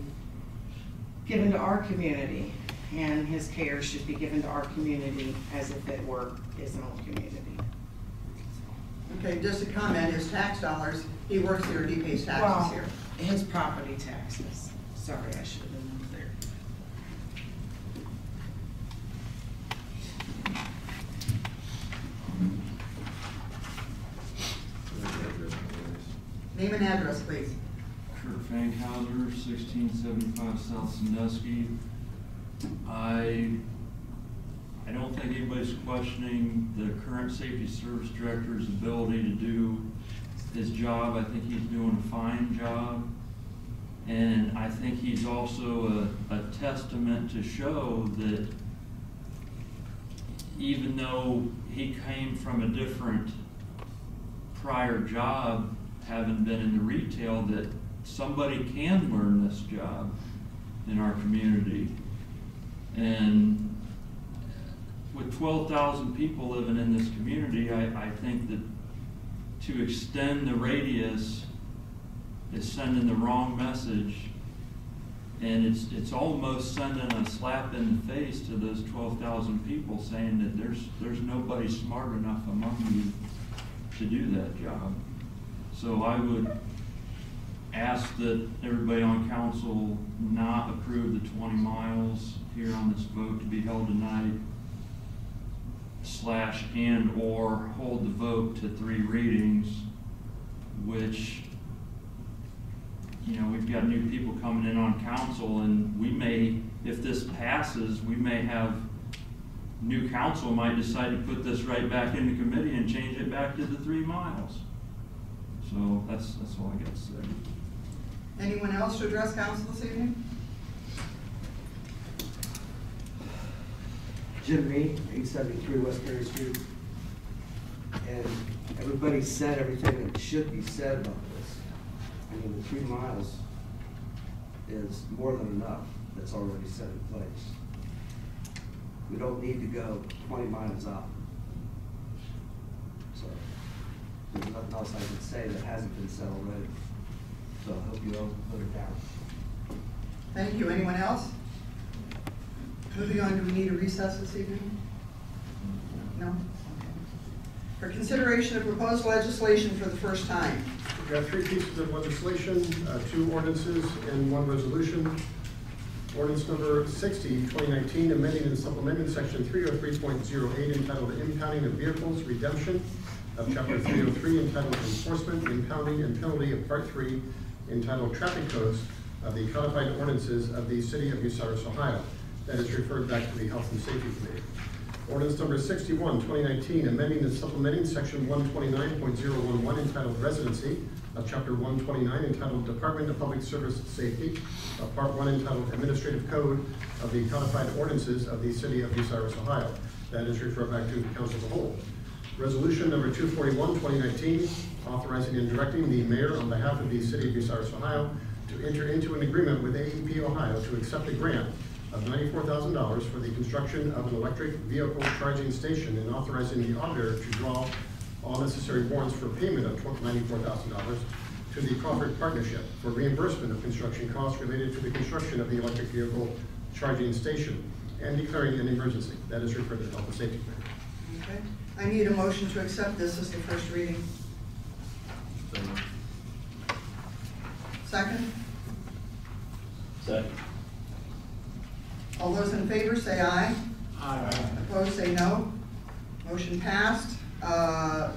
given to our community, and his care should be given to our community as if it were his own community. Okay, just a comment, his tax dollars, he works here, he pays taxes Well, here. His property taxes. Sorry, I should have been clear. Name and address, please. Kurt Fankhauser, sixteen seventy-five South Sandusky. I, I don't think anybody's questioning the current safety service director's ability to do his job. I think he's doing a fine job. And I think he's also a, a testament to show that even though he came from a different prior job, having been in the retail, that somebody can learn this job in our community. And with twelve thousand people living in this community, I, I think that to extend the radius is sending the wrong message. And it's, it's almost sending a slap in the face to those twelve thousand people saying that there's, there's nobody smart enough among you to do that job. So I would ask that everybody on council not approve the twenty miles here on this vote to be held tonight, slash and/or hold the vote to three readings, which, you know, we've got new people coming in on council, and we may, if this passes, we may have new council might decide to put this right back into committee and change it back to the three miles. So that's, that's all I got to say. Anyone else to address council this evening? Jim Reed, eight seventy-three West Perry Street. And everybody said everything that should be said about this. I mean, the three miles is more than enough that's already set in place. We don't need to go twenty miles out. So, there's nothing else I can say that hasn't been said already. So I hope you all put it down. Thank you. Anyone else? Moving on, do we need a recess this evening? No? Okay. For consideration of proposed legislation for the first time. We have three pieces of legislation, uh, two ordinances and one resolution. Ordinance number 60, 2019, amending and supplementing section 303.08 entitled Impounding of Vehicles Redemption of chapter 303 entitled Enforcement, Impounding, and Penalty of part 3 entitled Traffic Codes of the codified ordinances of the city of Bucyrus, Ohio. That is referred back to the Health and Safety Committee. Ordinance number 61, 2019, amending and supplementing section 129.011 entitled Residency of chapter 129 entitled Department of Public Service Safety, of part 1 entitled Administrative Code of the codified ordinances of the city of Bucyrus, Ohio. That is referred back to the council as a whole. Resolution number 241, 2019, authorizing and directing the mayor on behalf of the city of Bucyrus, Ohio, to enter into an agreement with AEP Ohio to accept a grant of ninety-four thousand dollars for the construction of an electric vehicle charging station and authorizing the auditor to draw all necessary warrants for payment of ninety-four thousand dollars to the Crawford Partnership for reimbursement of construction costs related to the construction of the electric vehicle charging station and declaring an emergency. That is referred to the Health and Safety Committee. Okay. I need a motion to accept this as the first reading. Second? Second. All those in favor say aye. Aye. Opposed, say no. Motion passed. Uh,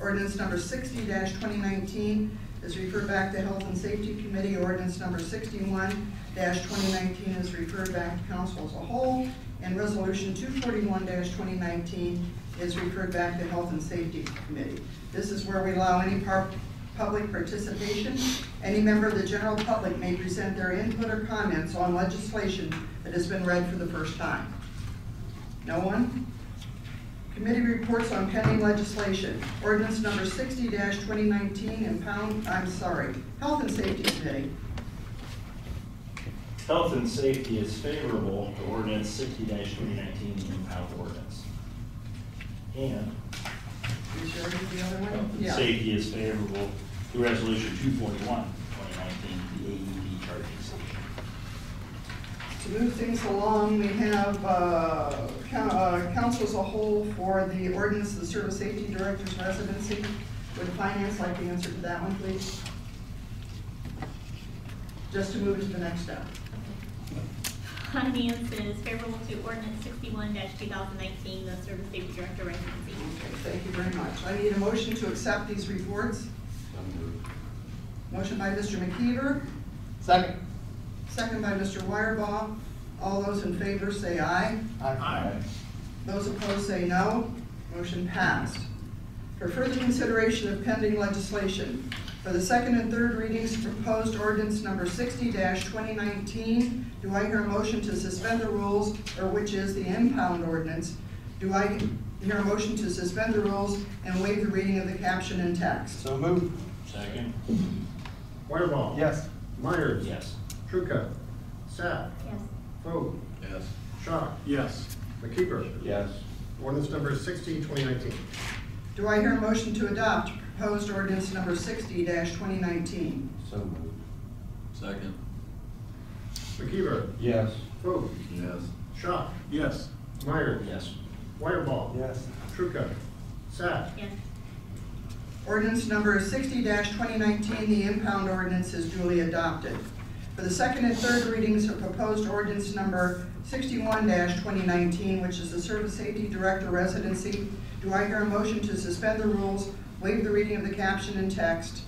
Ordinance number sixty twenty nineteen is referred back to Health and Safety Committee. Ordinance number sixty-one twenty nineteen is referred back to council as a whole. And resolution 241-2019 is referred back to Health and Safety Committee. This is where we allow any public participation. Any member of the general public may present their input or comments on legislation that has been read for the first time. No one? Committee reports on pending legislation. Ordinance number sixty twenty nineteen, impound, I'm sorry, Health and Safety Committee. Health and safety is favorable to ordinance 60 2019 impound ordinance. And you the other health and Yeah. safety is favorable to resolution 241 2019, the AEP charging station. To move things along, we have uh, uh council as a whole for the ordinance of the service safety director's residency. Would finance like the answer to that one, please? Just to move it to the next step. Finance is favorable to ordinance sixty-one two thousand nineteen, the service safety director residency. Thank you very much. I need a motion to accept these reports. Motion by Mr. McKeever, Second. second by Mr. Wireball. All those in favor say aye. Aye. Those opposed say no. Motion passed. For further consideration of pending legislation, for the second and third readings of proposed ordinance number 60-2019, do I hear a motion to suspend the rules, or which is the impound ordinance? Do I hear a motion to suspend the rules and waive the reading of the caption and text? So moved. Second. Wireball. Yes. Myers. Yes. Trucca. Sack. Yes. Foat. Yes. Shock. Yes. McKeever. Yes. Ordinance number 60, 2019. Do I hear a motion to adopt proposed ordinance number sixty twenty nineteen? So moved. Second. McKeever. Yes. Foat. Yes. Shock. Yes. Myers. Yes. Wireball. Yes. Trucca. Sack. Yes. Ordinance number 60-2019, the impound ordinance is duly adopted. For the second and third readings of proposed ordinance number 61-2019, which is the Service Safety Director residency, do I hear a motion to suspend the rules, waive the reading of the caption and text?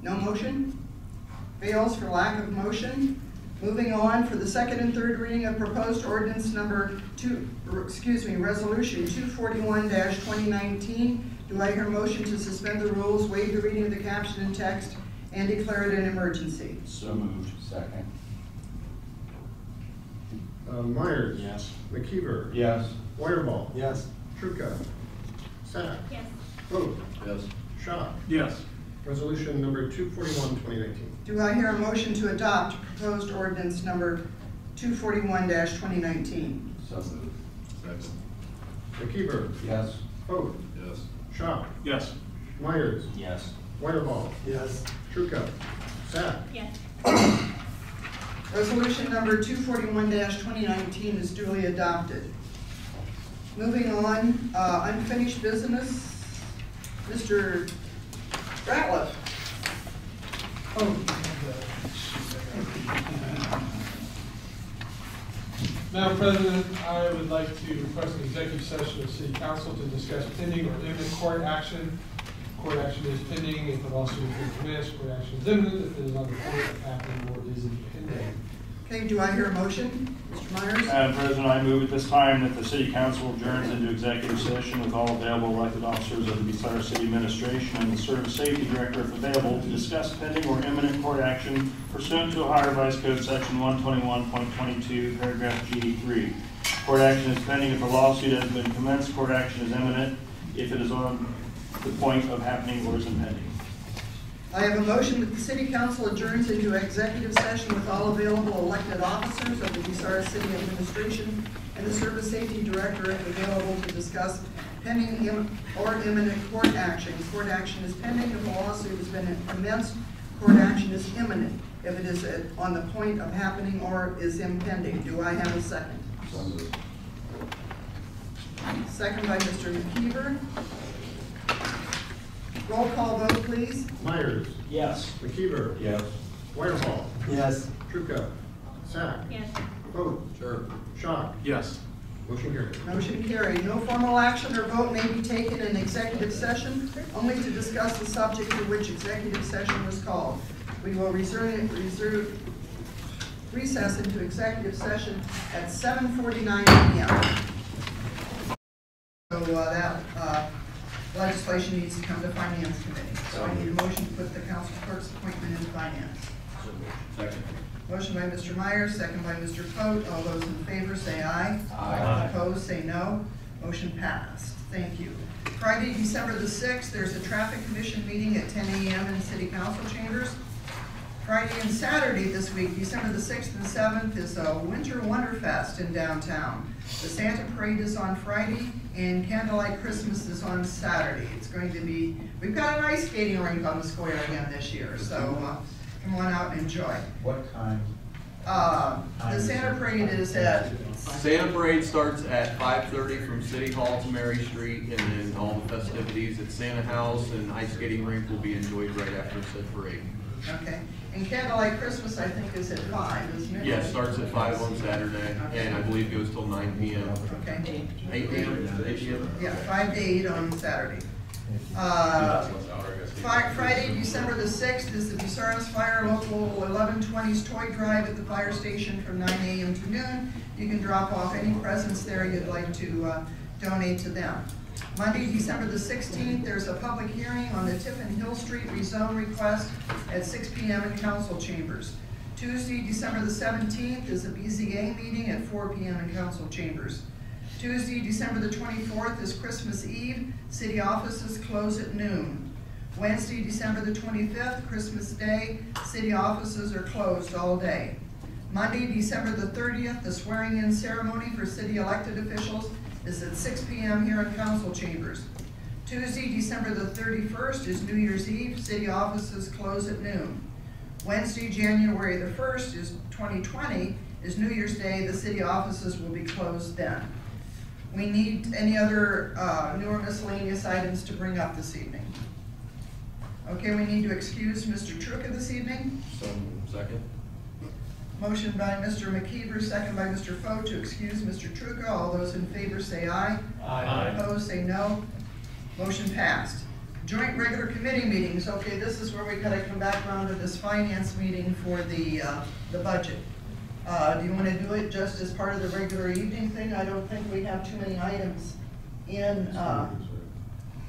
No motion? Fails for lack of motion. Moving on, for the second and third reading of proposed ordinance number two, er, excuse me, resolution two forty-one twenty nineteen, do I hear a motion to suspend the rules, waive the reading of the caption and text, and declare it an emergency? So moved. Second. Uh, Myers. Yes. McKeever. Yes. Wireball. Yes. Trucca. Sack. Yes. Foat. Yes. Shock. Yes. Resolution number 241, 2019. Do I hear a motion to adopt proposed ordinance number two forty-one twenty nineteen? So moved. Second. McKeever. Yes. Foat. Yes. Shock. Yes. Myers. Yes. Wireball. Yes. Trucca. Sack. Yes. Resolution number 241-2019 is duly adopted. Moving on, uh, unfinished business. Mr. Ratliff. Madam President, I would like to request an executive session of City Council to discuss pending or imminent court action. Court action is pending if a lawsuit been commenced, court action is imminent if it is on the point of or is impending. Okay, do I hear a motion? Mr. Myers? Madam President, I move at this time that the city council adjourns into executive session with all available elected officers of the Bucyrus City Administration and the Service Safety Director if available to discuss pending or imminent court action pursuant to Ohio Revised Code Section one twenty-one point twenty-two, paragraph G three. Court action is pending if a lawsuit has been commenced, court action is imminent if it is on the point of happening or is impending. I have a motion that the city council adjourns into executive session with all available elected officers of the Bucyrus City Administration and the Service Safety Director if available to discuss pending or imminent court action. Court action is pending if a lawsuit has been commenced. Court action is imminent if it is at- on the point of happening or is impending. Do I have a second? Second by Mr. McKeever. Roll call vote, please. Myers. Yes. McKeever. Yes. Wireball. Yes. Trucca. Sack. Yes. Foat. Sure. Shock. Yes. Motion carried. Motion carried. No formal action or vote may be taken in executive session, only to discuss the subject for which executive session was called. We will reserve, reserve, recess into executive session at seven forty-nine PM. So, uh, that, uh, legislation needs to come to finance committee. So I need a motion to put the council clerk's appointment in finance. Second. Motion by Mr. Myers, second by Mr. Foat. All those in favor say aye. Aye. Opposed, say no. Motion passed. Thank you. Friday, December the sixth, there's a traffic commission meeting at ten AM in city council chambers. Friday and Saturday this week, December the sixth and seventh, is a Winter Wonderfest in downtown. The Santa Parade is on Friday, and Candlelight Christmas is on Saturday. It's going to be, we've got an ice skating rink on the square again this year, so, uh, come on out and enjoy. What time? Uh, the Santa Parade is at, Santa Parade starts at five thirty from City Hall to Mary Street, and then all the festivities at Santa House and ice skating rink will be enjoyed right after said parade. okay, and Candlelight Christmas, I think, is at five, isn't it? Yeah, it starts at five on Saturday, and I believe goes till nine P M. Okay. Eight P M, eight P M? Yeah, five to eight on Saturday. Uh, Fri- Friday, December the sixth is the Bucyrus Fire Local eleven twenties toy drive at the fire station from nine AM to noon. You can drop off any presents there you'd like to uh, donate to them. Monday, December the sixteenth, there's a public hearing on the Tiffin Hill Street rezone request at six PM in council chambers. Tuesday, December the seventeenth is a BZA meeting at four PM in council chambers. Tuesday, December the twenty-fourth is Christmas Eve. City offices close at noon. Wednesday, December the twenty-fifth, Christmas Day, city offices are closed all day. Monday, December the thirtieth, the swearing-in ceremony for city elected officials is at six P M here in council chambers. Tuesday, December the thirty-first is New Year's Eve, city offices close at noon. Wednesday, January the first is twenty twenty, is New Year's Day, the city offices will be closed then. We need any other, uh, newer miscellaneous items to bring up this evening? Okay, we need to excuse Mr. Truca this evening. So, second? Motion by Mr. McKeever, second by Mr. Foat to excuse Mr. Trucca. All those in favor say aye. Aye. Opposed, say no. Motion passed. Joint regular committee meetings, okay, this is where we gotta come back around to this finance meeting for the, uh, the budget. Uh, do you wanna do it just as part of the regular evening thing? I don't think we have too many items in, uh,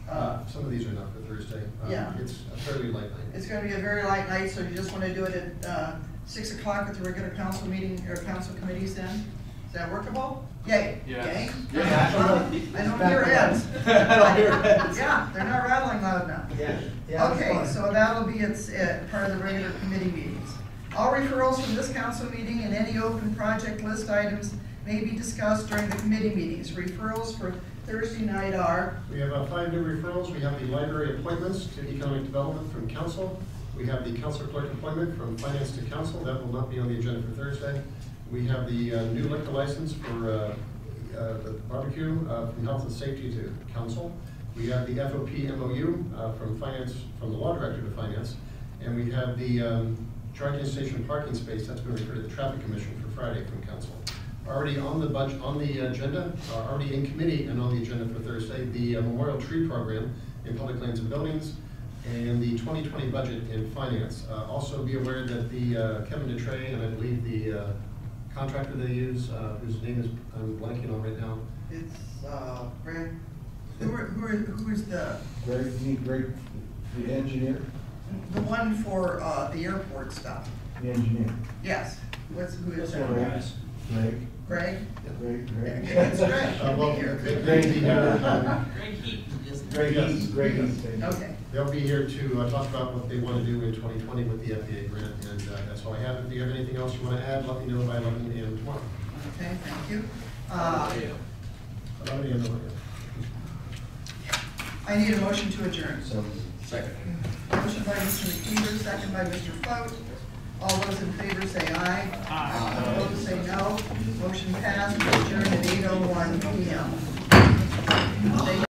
uh, Some of these are not for Thursday. Um, Yeah. It's a fairly light night. It's gonna be a very light night, so you just wanna do it at, uh, six o'clock at the regular council meeting, or council committees then? Is that workable? Yay? Yes. Yay? Yeah. I don't hear heads. I don't hear heads. Yeah, they're not rattling loud enough. Yeah, yeah. Okay, so that'll be its, uh, part of the regular committee meetings. All referrals from this council meeting and any open project list items may be discussed during the committee meetings. Referrals for Thursday night are, We have uh, five new referrals. We have the library appointments to economic development from council. We have the council clerk appointment from finance to council. That will not be on the agenda for Thursday. We have the uh, new liquor license for uh, uh, the barbecue uh, from health and safety to council. We have the FOP MOU uh, from finance, from the law director to finance. And we have the um, charging station parking space, that's going to refer to the traffic commission for Friday from council. Already on the budget, on the agenda, uh, already in committee and on the agenda for Thursday, the uh, Memorial Tree Program in public lands and buildings, and the 2020 budget in finance. Uh, Also be aware that the uh, Kevin DeTrey, and I believe the uh, contractor they use, uh, whose name is, I'm blanking on right now. it's, uh, Greg, who are, who are, who is the, Greg, you Greg, the engineer, the one for, uh, the airport stuff? the engineer. Yes, what's, who is That's all that? right. Greg, Greg? Greg, Greg. It's Greg, Uh, he'll well, be here. they- they be here, um, Greg Heaton is. Greg Yes. Eaton, Greg Eaton. Okay, They'll be here to uh, talk about what they want to do in 2020 with the FAA grant, and uh, that's all I have. If you have anything else you want to add, let me know by 11 a.m. tomorrow. okay, thank you. Uh, 11 a.m. tomorrow. I need a motion to adjourn. So. Second. Motion by Mr. McKeever, second by Mr. Foat. All those in favor say aye. Aye. Opposed, say no. Motion passed, adjourned at eight oh one P M. Thank